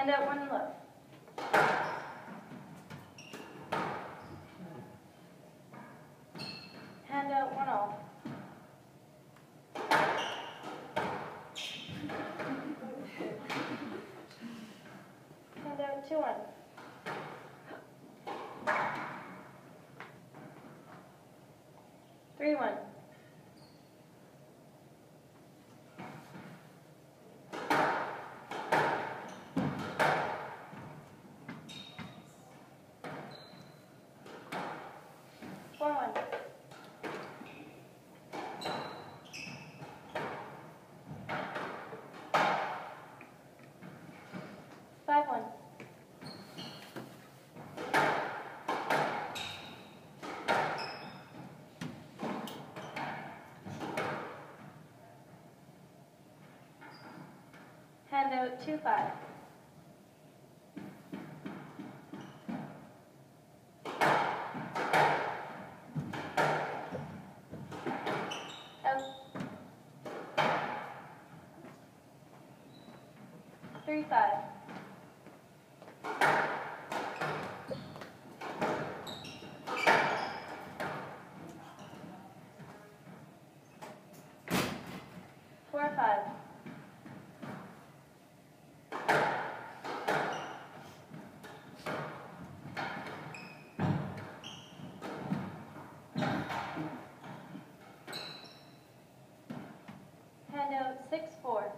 Hand out one left. Hand out one off. Hand out two one. Three one. Four one. One. Hand out two five. Out. Three five. Four five. Hand out six four.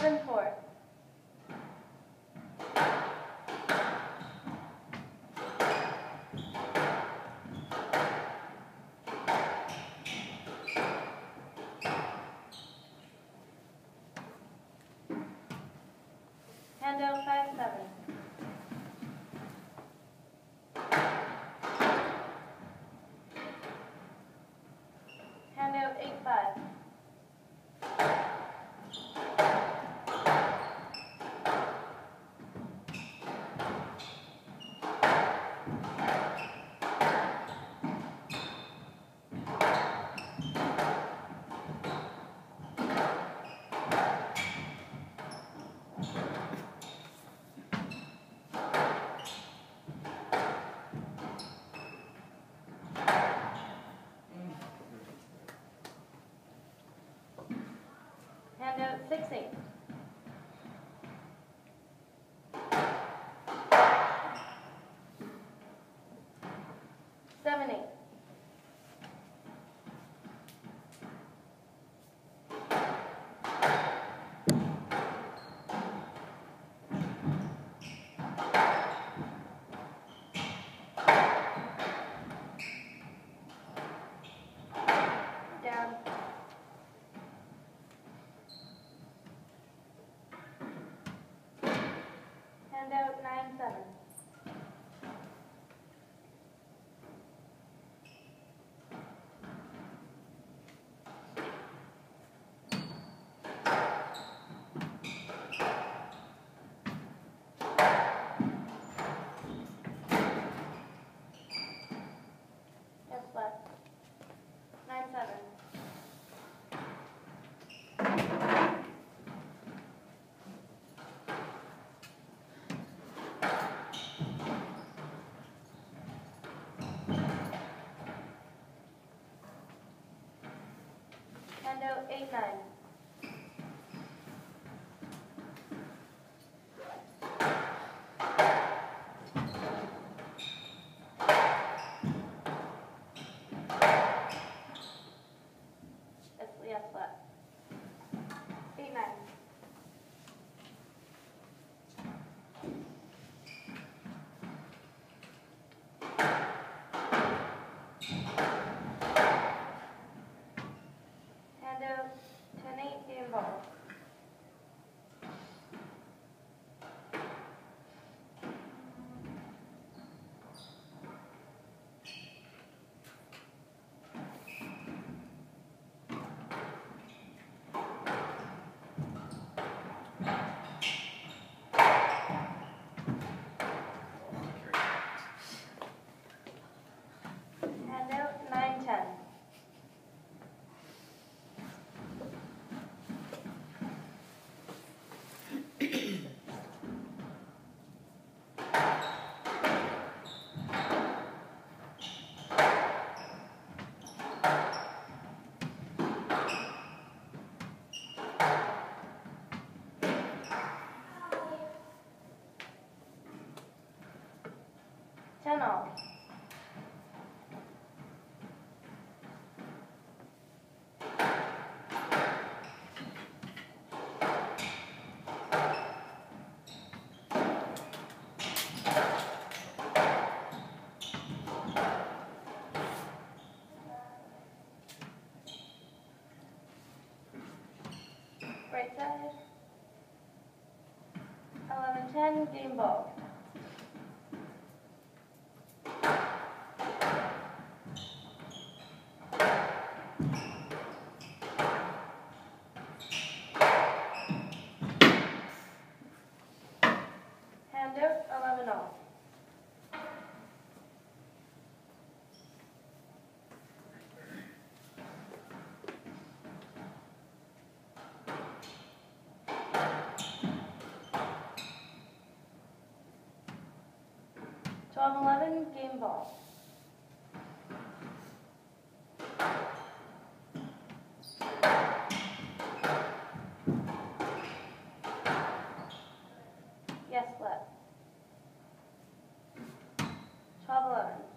Seven four. Hand out five six eight. Note A9. All. Right side. Eleven ten, game ball. Hand out, eleven all. Twelve eleven, game ball. Yes, Twelve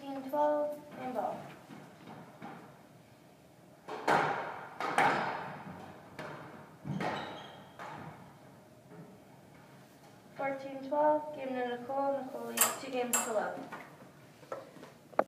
13, 12, and off. Fourteen, twelve. Game to Nicole. Nicole leads two games to love.